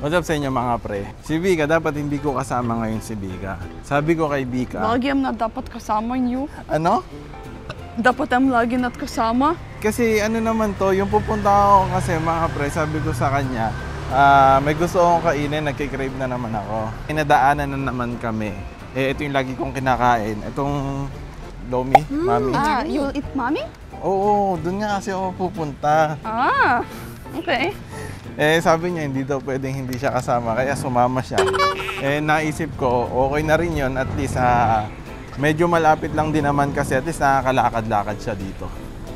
What's up sa inyo mga pre? Si Vika, dapat hindi ko kasama ngayon si Vika. Sabi ko kay Vika, Lagi am na dapat kasama niyo. ano? Dapat am lagi nat kasama. Kasi ano naman to, yung pupunta ako kasi mga pre, sabi ko sa kanya, ah, may gusto akong kainin, nagkikrave na naman ako. Inadaanan na naman kami. Eh, ito yung lagi kong kinakain. Itong Lomi, Mami. Ah, you will eat mommy? Oo, doon nga kasi ako pupunta. Ah, okay. Eh, sabi niya, hindi daw pwedeng hindi siya kasama, kaya sumama siya. Eh, naisip ko, okay na rin yun, at least ah, medyo malapit lang din naman kasi at least nakakalakad-lakad siya dito.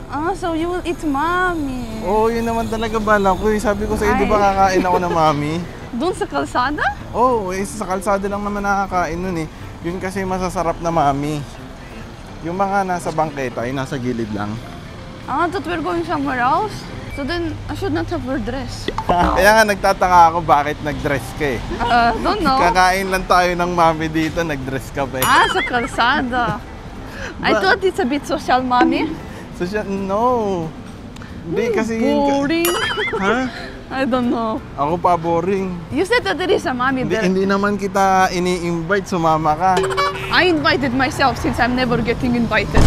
Ah, so you will eat mommy. Oo, yun naman talaga bala ko. eh. Sabi ko sa'yo, di ba kakain ako ng mami? Doon sa kalsada? Oo, eh, sa kalsada lang naman nakakain nun eh. Yun kasi masasarap na mami. Yung mga nasa bangketa ay nasa gilid lang. Ah, thought we're going somewhere else. So then, I should not have her dress. Kaya nga nagtataka ako bakit nag-dress ka eh. Uh, don't know. Kakain lang tayo ng mami dito, nag-dress ka pa eh. Ah, sa kalsada. I thought it's a bit social, mommy. So siya, no. Hindi kasi yun. Boring. Ha? I don't know. Ako pa boring. You said that there is a mommy Hindi, there. hindi naman kita ini-invite, sumama ka. I invited myself since I'm never getting invited.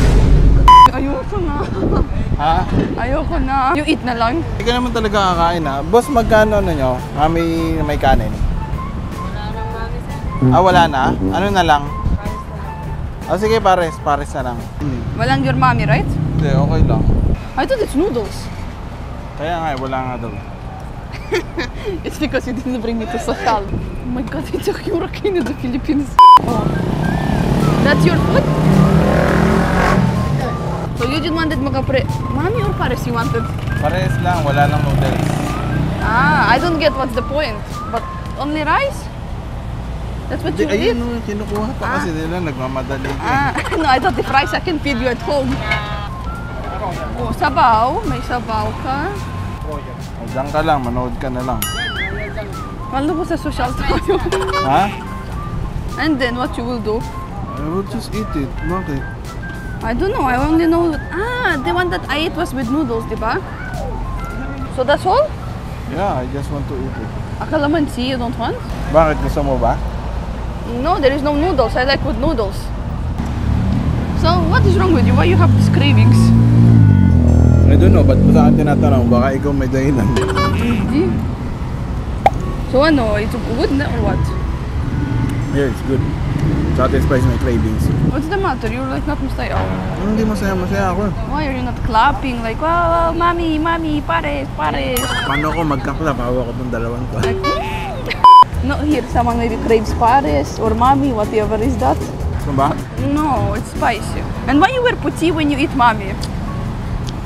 Ayoko na. Ha? Ayoko na. You eat na lang. Hindi ka naman talaga kakain ha. Boss, magkano na nyo? Ah, may, may kanin? Ah, wala na? Ano na lang? Ah, sige, pares. Pares na lang. Hmm. Walang your mommy, right? Hindi, okay lang. I thought it's noodles. Kaya nga, eh, wala nga daw. It's because you didn't bring me to social. Oh my god, it's a hurricane in the Philippines. Oh. That's your food? You just wanted makapre... Mommy or pares you wanted? Pares lang, wala lang noodles. Ah, I don't get what's the point. But only rice? That's what you eat? ayun, no, kinukuha pa Ah. kasi nila, nagmamadali ka. eh. Ah, no, I thought if rice I can feed you at home. Oh, sabaw. May sabaw ka. O, Diyan ka lang, manood ka na lang. Kala ko sa social tayo. Ha? And then what you will do? I will just eat it. Bakit? I don't know. I only know. Ah, the one that I ate was with noodles, di ba? So that's all? Yeah, I just want to eat it. Akalamansi, you don't want? Bakit? Gusto mo ba? No, there is no noodles. I like with noodles. So what is wrong with you? Why you have these cravings? I don't know, mo sa akin tinatanong? Baka ikaw may dahilan. Hindi. So ano, it's good na or what? Yeah, it's good. Satisfies my cravings. What's the matter? You're like not masaya. Hindi masaya, masaya ako. Why are you not clapping? Like, wow, wow, mommy, mommy, pares, pares. Paano ako magkaklap? Hawak ko itong dalawang to. Like, no, here, someone maybe craves pares or mommy, whatever is that. Ano ba? No, it's spicy. And why you wear puti when you eat mommy?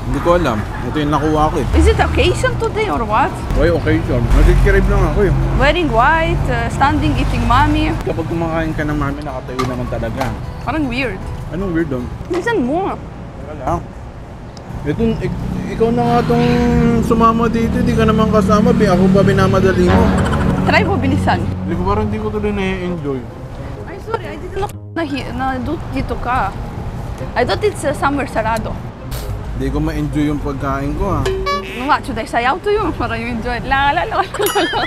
Hindi ko alam. Ito yung nakuha ko eh. Is it occasion today or what? Why occasion? Nagkikirib lang ako eh. Wearing white, uh, standing, eating mommy. Kapag kumakain ka ng mami, nakatayo naman talaga. Parang weird. Anong weird doon? Minsan mo. Teka lang. Ito, ik- ikaw na nga itong sumama dito, hindi ka naman kasama, bi. Ako ba binamadali mo? Try mo bilisan. Hindi ko parang hindi ko tuloy na-enjoy. Ay, sorry, I didn't know na, na dito ka. I thought it's uh, somewhere sarado. Hindi ko ma-enjoy yung pagkain ko ah. No, what, should I sayaw to you para you enjoy? La la la la la.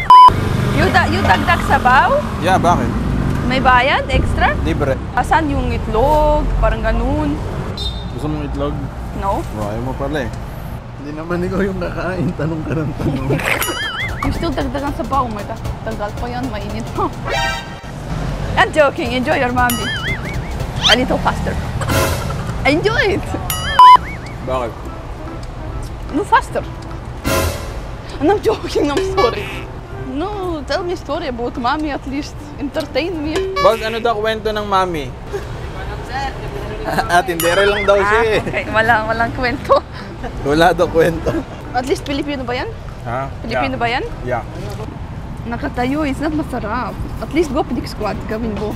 You, da, you dagdag sabaw? Yeah, bakit? May bayad? Extra? Libre. Asan yung itlog? Parang ganun. Gusto mong itlog? No? Oh, ayaw mo pala eh. Hindi naman ikaw yung kakain, tanong ka ng tanong. You still dagdagan sabaw. May ta- tagal pa yan. Mainit pa. I'm joking. Enjoy your mommy. A little faster. Enjoy it. Bakit? No, faster. And I'm joking. I'm sorry. No, tell me story about mommy at least. Entertain me. Boss, ano daw kwento ng mami? ah, tindero lang daw siya eh. Ah, okay. Wala, walang kwento. Wala daw kwento. At least Pilipino ba yan? Ha? Pilipino ba yan? Yeah. Nakatayo, it's not masarap. At least go pinik squad, gawin mo.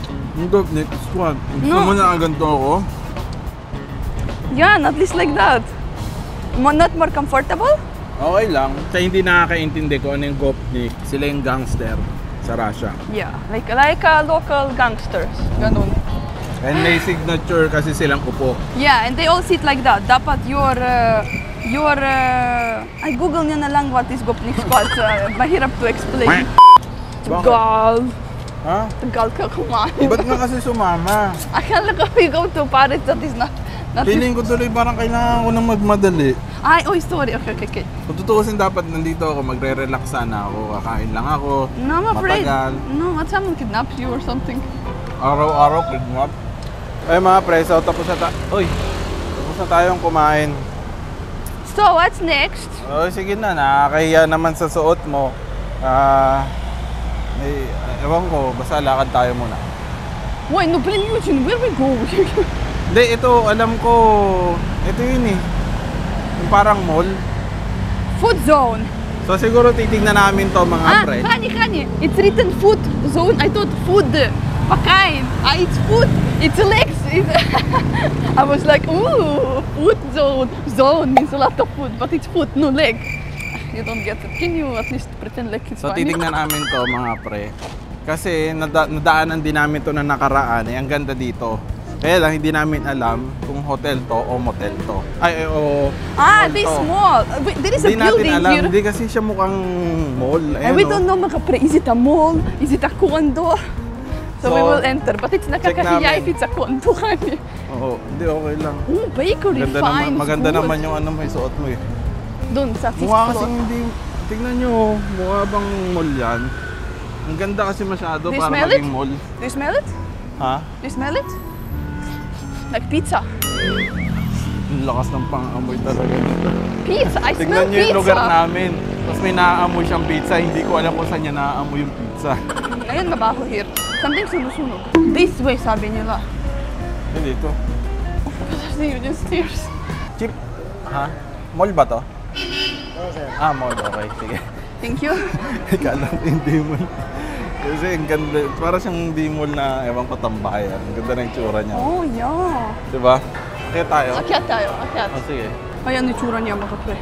Next squad. Gusto No. mo na ang ganito ako? Yan, at least like that. Mo, not more comfortable? Okay lang. Sa hindi nakakaintindi ko ano yung Gopnik, sila yung gangster sa Russia. Yeah, like like uh, local gangsters. Ganun. And may signature kasi silang upo. Yeah, and they all sit like that. Dapat your uh, your uh, ay Google niya na lang what is Gopnik squad. Uh, mahirap to explain. Tagal. Ha? Tagal ka kumain. Ba't nga kasi sumama? Akala ko we go to Paris that is not... Feeling ko tuloy parang kailangan ko nang magmadali. Ay, oy, sorry. Okay, okay, okay. Kung tutuusin dapat nandito ako, magre-relax sana ako. Kakain lang ako. No, I'm afraid. Matagal. No, what someone kidnaps you or something. Araw-araw kidnap. Ay mga preso, tapos na ta... Uy! Tapos na tayong kumain. So, what's next? Oh, sige na. Nakakahiya naman sa suot mo. Ah... Uh, eh, ewan ko. Basta lakad tayo muna. Wait, no, but you, where we go? Hindi, ito, alam ko, ito yun eh. Yung parang mall. food zone. So siguro titignan namin to mga Ah, pre. honey, honey, it's written food zone. I thought food. Pakain. Ah, it's food. It's legs. It's I was like, ooh, food zone. Zone means a lot of food, but it's food, no leg. You don't get it. Can you at least pretend like it's So funny? titignan namin to mga pre. Kasi nada- nadaanan din namin to na nakaraan eh. Ang ganda dito. Kaya lang hindi namin alam kung hotel to o motel to. Ay, eh, o Ah, mall this to. mall. Wait, There is a Hindi natin building alam. here. Hindi kasi siya mukhang mall. And Ayan, we oh. don't know mga pre, is it a mall? Is it a condo? So, we So, will enter. But it's nakakahiya if it's a condo, honey. Oo, hindi okay lang. Oh, bakery, Ganda fine. naman, maganda good. naman yung ano yung suot mo eh. Doon sa fifth Mukha kasi floor. hindi, tingnan nyo, mukha bang mall yan? Ang ganda kasi masyado Do you para smell maging it? mall. Do you smell it? Ha? Do you smell it? Like pizza. Ang lakas ng pang-amoy talaga nito. Pizza. I smell pizza. yung lugar namin. Tapos may naaamoy siyang pizza. Hindi ko alam kung saan niya naaamoy yung pizza. Ngayon mabaho here. Something sunusunog. This way, sabi nila. Hindi dito. Kasi yun yung stairs. Cheap. Ha? Mall ba to? Ah, mall. Okay, sige. Thank you. Ikala ko hindi mall. Kasi ang ganda. Para siyang mall na ewan ko tambayan. Ang ganda ng itsura niya. Oh, yeah. Diba? Kaya tayo. Akyat tayo, akyat. Oh, sige. Ayan yung tsura niya mga pre.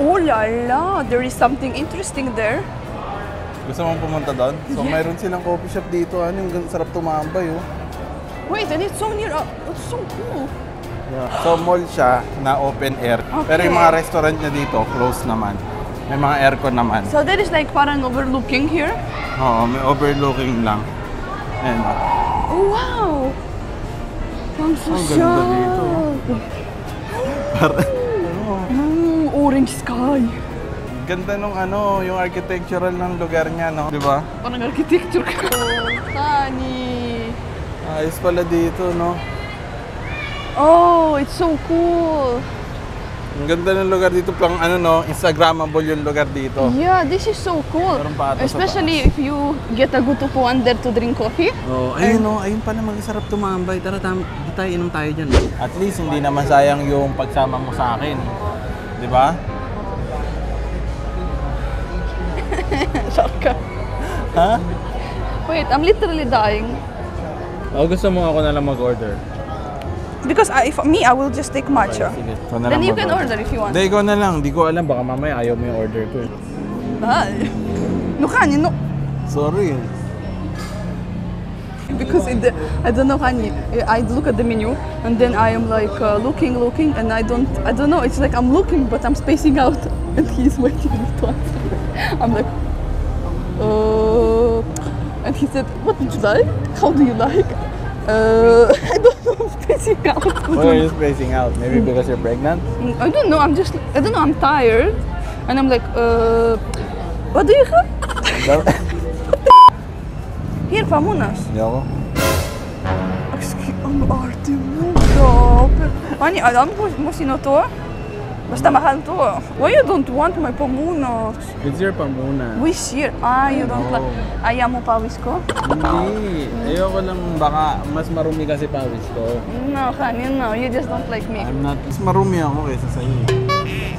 Oh la la, there is something interesting there. Gusto mong pumunta doon? So, Yeah. mayroon silang coffee shop dito. Ano yung sarap tumambay, oh. Wait, and it's so near. Uh, it's so cool. So, mall siya na open air. Pero yung Okay. mga restaurant niya dito, closed naman. May mga aircon naman. So there is like parang overlooking here. Oo, may overlooking lang. Ayan. oh. Wow! Ang ganda social. dito. Parang, ano, Mm, orange sky. ganda nung ano, yung architectural ng lugar niya, no? Di ba? Parang architecture ka. Sunny. Ayos pala dito, no? Oh, it's so cool. Ang ganda ng lugar dito, pang ano, no? Instagrammable yung lugar dito. Yeah, this is so cool. Pa Especially if you get a good upuan there to drink coffee. Oh, ayun no, ayun pala masarap tumambay. Tara, tam, tayo inom tayo dyan. At least hindi naman sayang yung pagsama mo sa akin. Di ba? Shaka. Ha? Wait, I'm literally dying. O gusto mo ako na lang mag-order? Because I, if me, I will just take matcha. Sige. Ikaw na Then you can mag-order. order if you want. Hindi, ikaw na lang. Hindi ko alam. Baka mamaya ayaw mo yung order ko. eh. Bye. No, Kanye, no. Sorry. Because in the, I don't know, Kanye, I look at the menu and then I am like uh, looking, looking, and I don't, I don't know. It's like I'm looking, but I'm spacing out, and he's waiting to answer. I'm like, uh, and he said, "What did you like? How do you like?" Uh, I don't know. I'm spacing out. Why are you spacing out? Maybe because you're pregnant? I don't know. I'm just, I don't know. I'm tired, and I'm like, uh, what do you have? Here, pamunas. Hindi ako. Excuse, ang arte mo, grabe. Ani, alam mo, mo sino to? Basta mahal to. Why you don't want my pamunas? It's your pamuna. Wish here. Ah, you don't like. Ayaw mo pawis ko? Hindi. Ayoko lang baka mas marumi kasi pawis ko. No, honey, no. You just don't like me. I'm not... Mas marumi ako kaysa sa'yo. eh.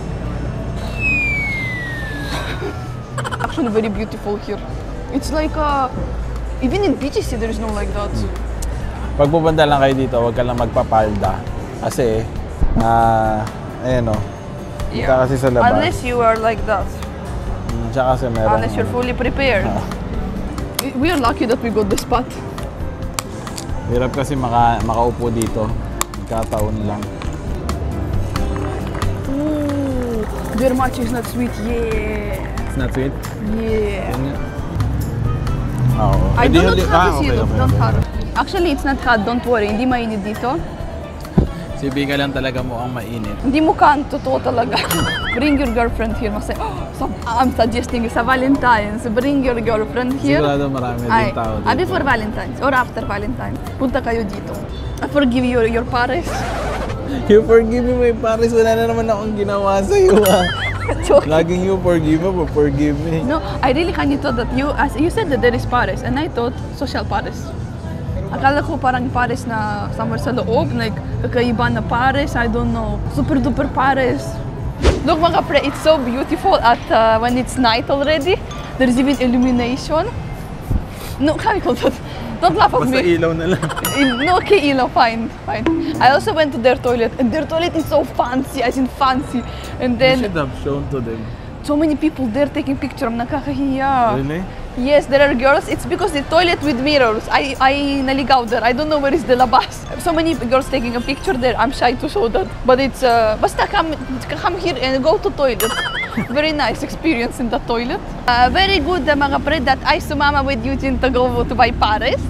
Actually, very beautiful here. It's like, uh, even in BGC, there is no like that. Pag pupunta lang kayo dito, huwag ka lang magpapalda. Kasi, ah, ayan o. Kita kasi sa labas. Unless you are like that. Mm, Tsaka kasi meron. Unless you're fully prepared. Ah. We- are lucky that we got the spot. Hirap kasi maka, makaupo dito. Kataon lang. Ooh, their matcha is not sweet. Yeah. It's not sweet? Yeah. Oo. I do not have ah, a okay, syrup, okay, don't okay. have. Actually, it's not hot, don't worry. Hindi mainit dito. Si Bika lang talaga mukhang mainit. Hindi mo kan, totoo talaga. bring your girlfriend here. Masay, oh, so, I'm suggesting sa Valentine's, bring your girlfriend here. Sigurado marami Ay, din tao ah, dito. before Valentine's or after Valentine's. Punta kayo dito. I forgive your, your pares. You forgive me, my pares. Wala na naman akong ginawa sa'yo ah. Joke. Laging you forgive me, but forgive me. No, I really kind of thought that you, as you said that there is Paris, and I thought social Paris. Akala ko parang Paris na somewhere sa loob, like kakaiba na Paris, I don't know. Super duper Paris. Look mga pre, it's so beautiful at uh, when it's night already. There's even illumination. No, kami ko, don't, don't laugh at Basta me. ilaw na lang. No, okay, ilaw, fine, fine. I also went to their toilet, and their toilet is so fancy, as in fancy. And You then, should have shown to them. so many people there taking picture. I'm nakakahiya. Really? Yes, there are girls. It's because the toilet with mirrors. I I naligaw there. I don't know where is the labas. So many girls taking a picture there. I'm shy to show that. But it's uh, basta come come here and go to toilet. Very nice experience in the toilet. Uh, very good uh, mga pre that I sumama with Eugene to go to buy Paris.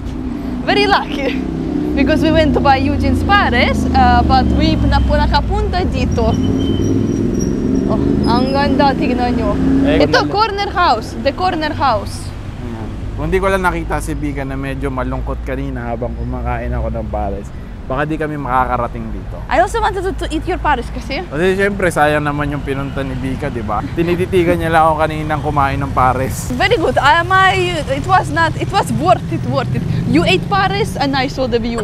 Very lucky. Because we went to buy Eugene's Paris, uh, but we na po nakapunta dito. Oh, ang ganda, tignan nyo. Ito, corner house. The corner house. Kung di ko lang nakita si Bika na medyo malungkot kanina habang kumakain ako ng pares, baka di kami makakarating dito. I also wanted to, to eat your Paris kasi. Kasi syempre, sayang naman yung pinunta ni Bika, di ba? Tinititigan niya lang ako kaninang kumain ng pares. Very good. Uh, my, it was not, it was worth it, worth it. You ate Paris and I saw the view.